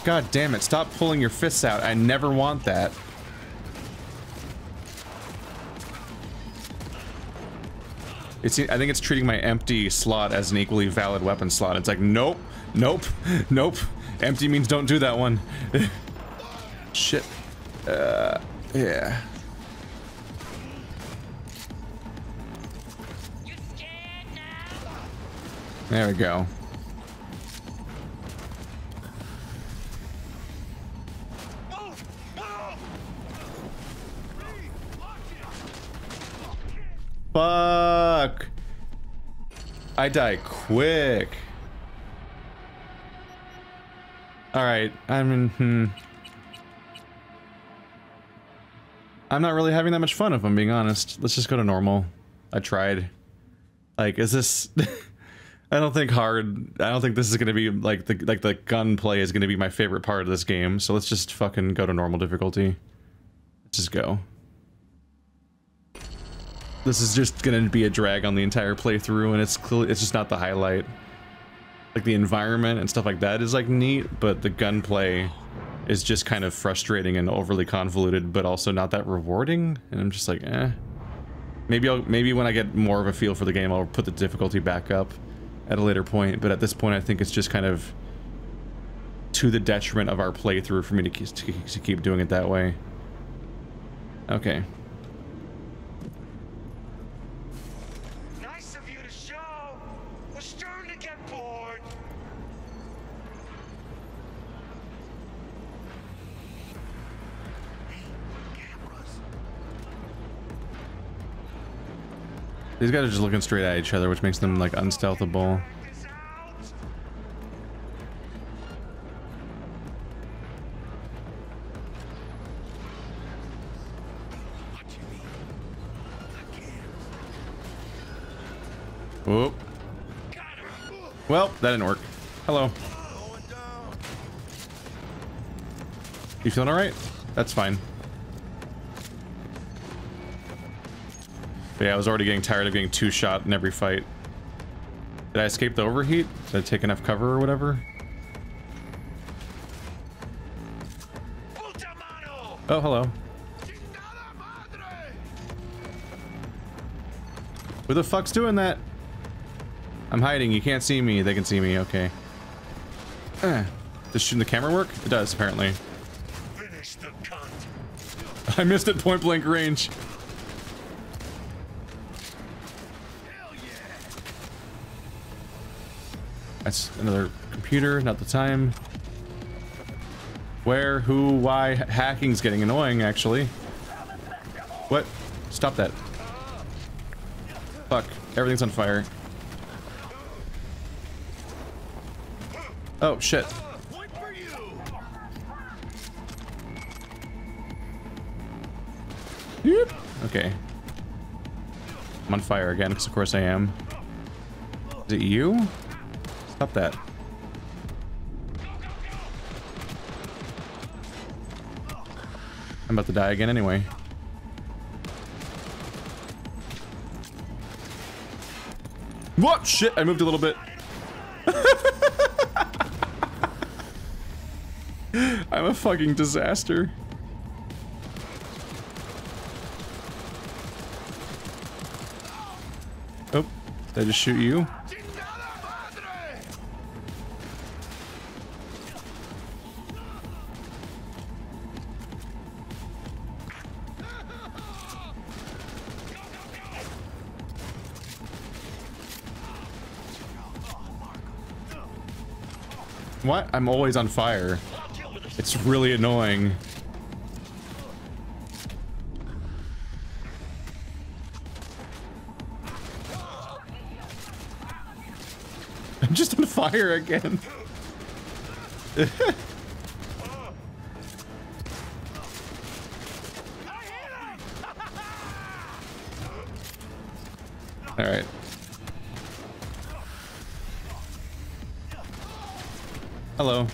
God damn it. Stop pulling your fists out. I never want that. It's, I think it's treating my empty slot as an equally valid weapon slot. It's like, nope, nope, nope. Empty means don't do that one. Shit. Uh, yeah. There we go. Fuck. I die quick. Alright, I'm in, hmm. I'm not really having that much fun if I'm being honest. Let's just go to normal. I tried. Like, is this... I don't think hard... I don't think this is gonna be, like, the like the gunplay is gonna be my favorite part of this game, so let's just fucking go to normal difficulty. Let's just go. This is just gonna be a drag on the entire playthrough, and it's clearly... It's just not the highlight. Like, the environment and stuff like that is, like, neat, but the gunplay is just kind of frustrating and overly convoluted, but also not that rewarding. And I'm just like, eh. Maybe I'll maybe when I get more of a feel for the game, I'll put the difficulty back up at a later point. But at this point, I think it's just kind of to the detriment of our playthrough for me to keep, to keep doing it that way. Okay. These guys are just looking straight at each other, which makes them like unstealthable. Whoop. Well, that didn't work. Hello. You feeling alright? That's fine. But yeah, I was already getting tired of getting two shot in every fight. Did I escape the overheat? Did I take enough cover or whatever? Oh, hello. Who the fuck's doing that? I'm hiding. You can't see me. They can see me. Okay. Eh. Does shooting the camera work? It does, apparently. Finish the cunt. I missed it point blank range. That's another computer, not the time. Where, who, why? Hacking's getting annoying, actually. What? Stop that. Fuck. Everything's on fire. Oh, shit. Yep. Okay. I'm on fire again, because of course I am. Is it you? Stop that. I'm about to die again anyway. What? Shit, I moved a little bit. I'm a fucking disaster. Oh, did I just shoot you? What? I'm always on fire. It's really annoying. I'm just on fire again. All right. Hello.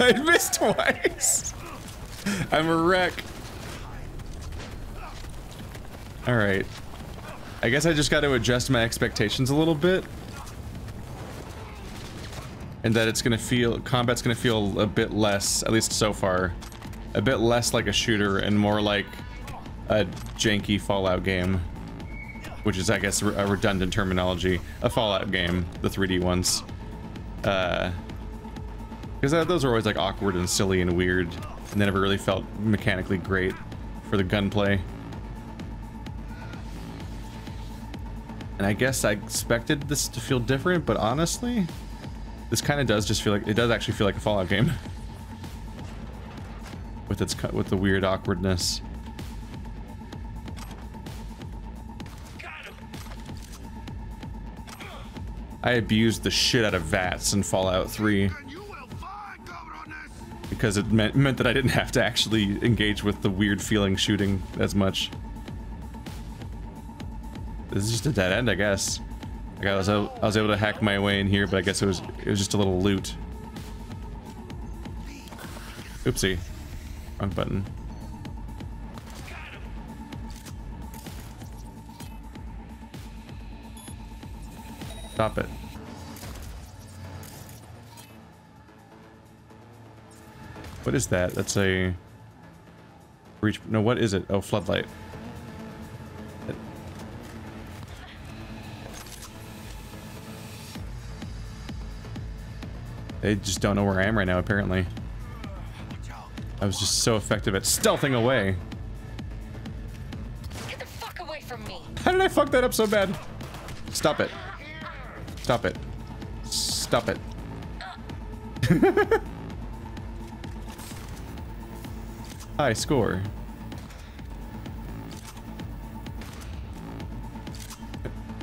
I missed twice. I'm a wreck. All right. I guess I just got to adjust my expectations a little bit. And that it's going to feel, combat's going to feel a bit less, at least so far, a bit less like a shooter and more like a janky Fallout game. Which is, I guess, a redundant terminology. A Fallout game, the 3D ones. Uh, because uh, those are always like awkward and silly and weird, and they never really felt mechanically great for the gunplay. And I guess I expected this to feel different, but honestly, this kind of does just feel like it does actually feel like a Fallout game with its cut with the weird awkwardness. I abused the shit out of VATS in Fallout 3 because it meant, meant that I didn't have to actually engage with the weird feeling shooting as much. This is just a dead end, I guess. Like I was, I was able to hack my way in here, but I guess it was it was just a little loot. Oopsie, wrong button. Stop it. What is that? That's a... Reach... No, what is it? Oh, floodlight. They just don't know where I am right now, apparently. I was just so effective at stealthing away. Get the fuck away from me! How did I fuck that up so bad? Stop it. Stop it. Stop it. High score.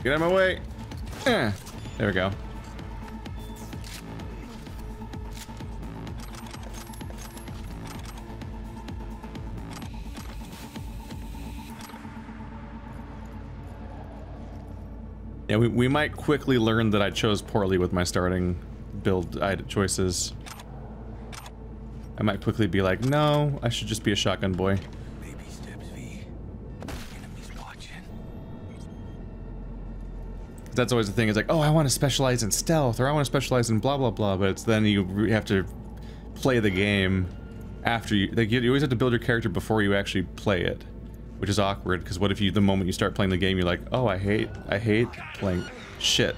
Get out of my way. Eh, there we go. Yeah, we, we might quickly learn that I chose poorly with my starting build choices. I might quickly be like, no, I should just be a shotgun boy. That's always the thing. Is like, oh, I want to specialize in stealth, or I want to specialize in blah blah blah. But it's then you have to play the game after you. Like, you you always have to build your character before you actually play it, which is awkward. Because what if you, the moment you start playing the game, you're like, oh, I hate, I hate playing shit.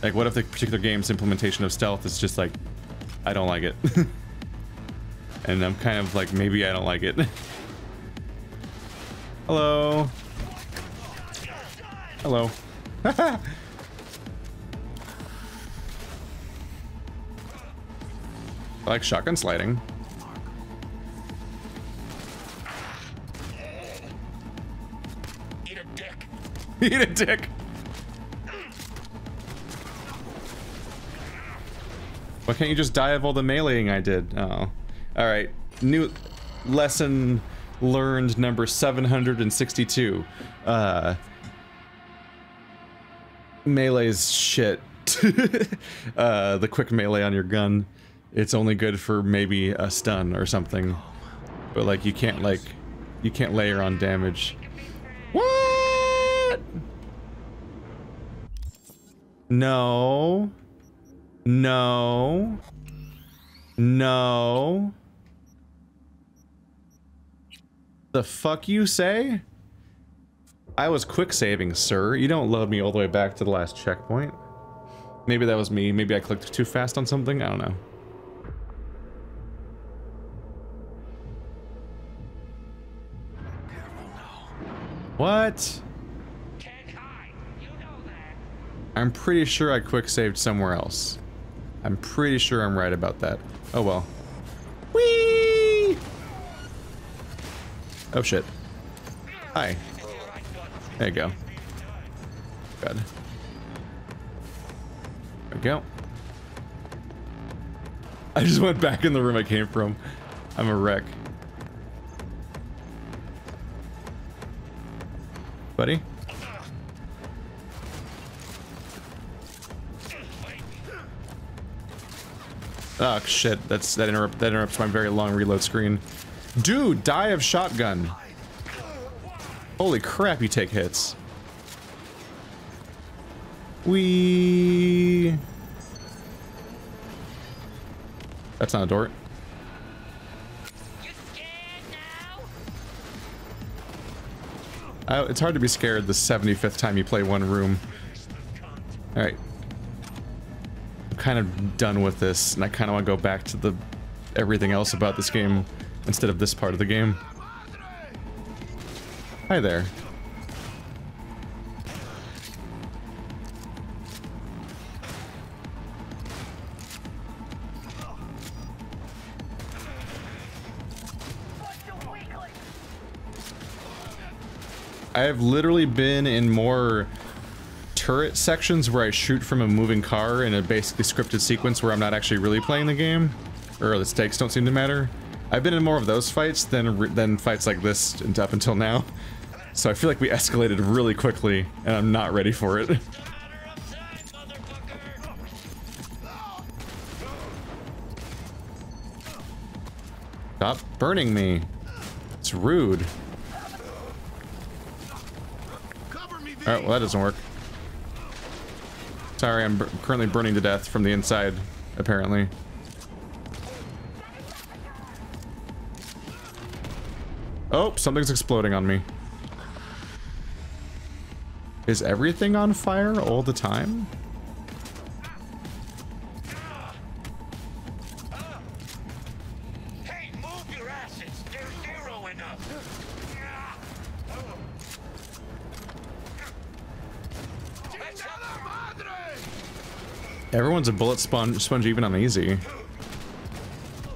Like, what if the particular game's implementation of stealth is just like, I don't like it. and I'm kind of like, maybe I don't like it. Hello. Hello. I like shotgun sliding. Eat a dick. Eat a dick. Why can't you just die of all the meleeing I did? Oh. Alright. New lesson learned number 762. Uh melee's shit. uh the quick melee on your gun. It's only good for maybe a stun or something. But like you can't like you can't layer on damage. What? No. No. No. The fuck you say? I was quick saving, sir. You don't load me all the way back to the last checkpoint. Maybe that was me. Maybe I clicked too fast on something. I don't know. What? You know. I'm pretty sure I quick saved somewhere else. I'm pretty sure I'm right about that. Oh well. Whee! Oh shit. Hi. There you go. Good. There we go. I just went back in the room I came from. I'm a wreck. Buddy? Oh shit, that's that interrupt that interrupts my very long reload screen. Dude, die of shotgun. Holy crap, you take hits. We That's not a door. I, it's hard to be scared the 75th time you play one room. Alright. I'm kind of done with this, and I kind of want to go back to the everything else about this game instead of this part of the game. Hi there. I have literally been in more turret sections where I shoot from a moving car in a basically scripted sequence where I'm not actually really playing the game, or the stakes don't seem to matter. I've been in more of those fights than than fights like this up until now. So I feel like we escalated really quickly, and I'm not ready for it. Stop burning me. It's rude. Alright, well that doesn't work. Sorry, I'm currently burning to death from the inside, apparently. Something's exploding on me. Is everything on fire all the time? Hey, move your asses. They're zeroing. Everyone's a bullet sponge, sponge even on easy.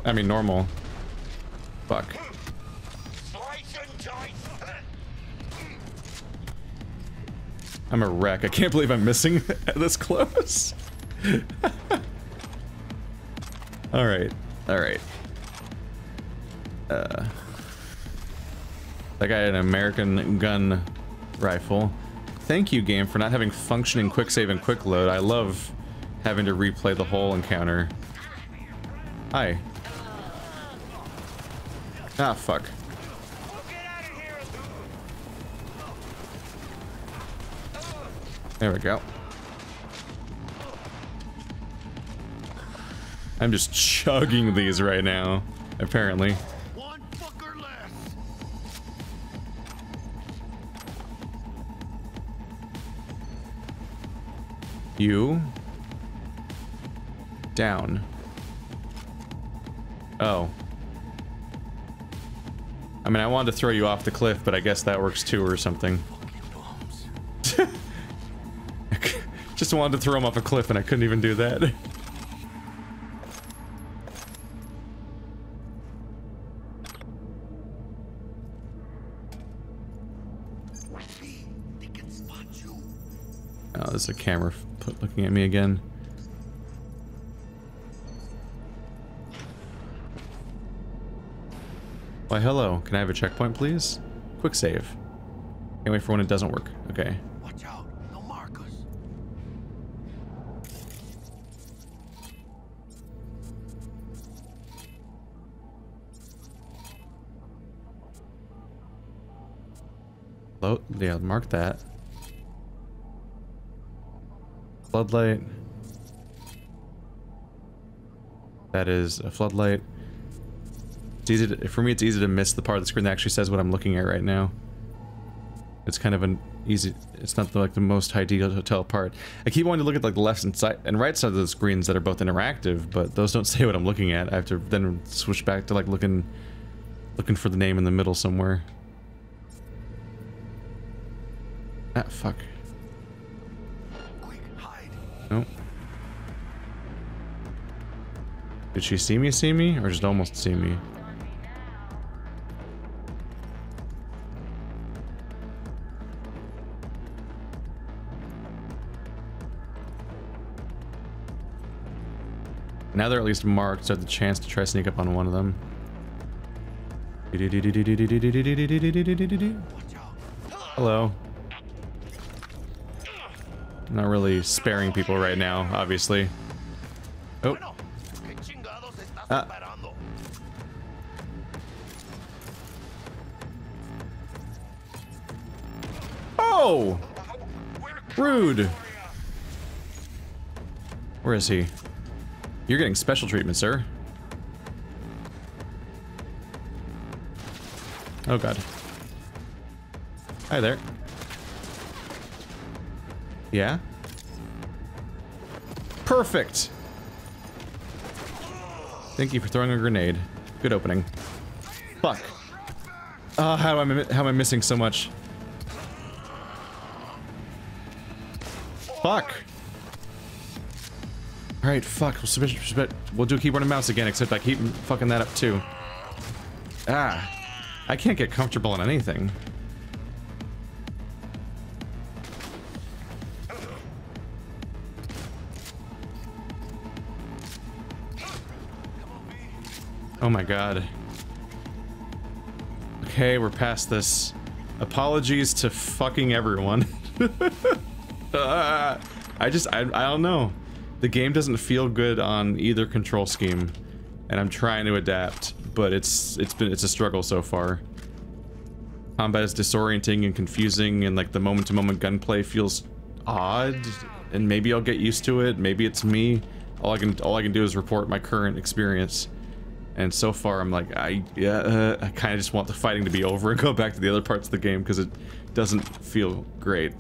I mean, normal. Fuck. I'm a wreck. I can't believe I'm missing this close. Alright. Alright. Uh, that guy had an American gun rifle. Thank you, game, for not having functioning quick save and quick load. I love having to replay the whole encounter. Hi. Ah, fuck. There we go. I'm just chugging these right now, apparently. One fucker less. You. Down. Oh. I mean, I wanted to throw you off the cliff, but I guess that works too or something. Just wanted to throw him off a cliff and I couldn't even do that. Oh, there's a camera looking at me again. Why, hello. Can I have a checkpoint, please? Quick save. Can't wait for when it doesn't work. Okay. Lo yeah, mark that. Floodlight. That is a floodlight. It's easy to, for me, it's easy to miss the part of the screen that actually says what I'm looking at right now. It's kind of an easy, it's not the, like the most high detail part. I keep wanting to look at like the left and side and right side of the screens that are both interactive, but those don't say what I'm looking at. I have to then switch back to like looking, looking for the name in the middle somewhere. Ah, fuck. Quick, hide. Nope. Did she see me see me? Or just almost see me? Now they're at least marked, so I have the chance to try sneak up on one of them. Hello. Not really sparing people right now, obviously. Oh, Bueno, ¿qué chingados estás Ah. Oh! Rude! Where is he? You're getting special treatment, sir. Oh god. Hi there. Yeah? Perfect! Thank you for throwing a grenade. Good opening. Fuck. Oh, how am I, how am I missing so much? Fuck. Alright, fuck. We'll, submit- we'll do keyboard and mouse again, except I keep fucking that up too. Ah. I can't get comfortable on anything. Oh my god. Okay, we're past this. Apologies to fucking everyone. Ah, I just, I, I don't know. The game doesn't feel good on either control scheme, and I'm trying to adapt, but it's it's been it's a struggle so far. Combat is disorienting and confusing, and like the moment-to-moment gunplay feels odd. And maybe I'll get used to it. Maybe it's me. All I can all I can do is report my current experience. And so far, I'm like, I yeah, uh, I kind of just want the fighting to be over and go back to the other parts of the game because it doesn't feel great.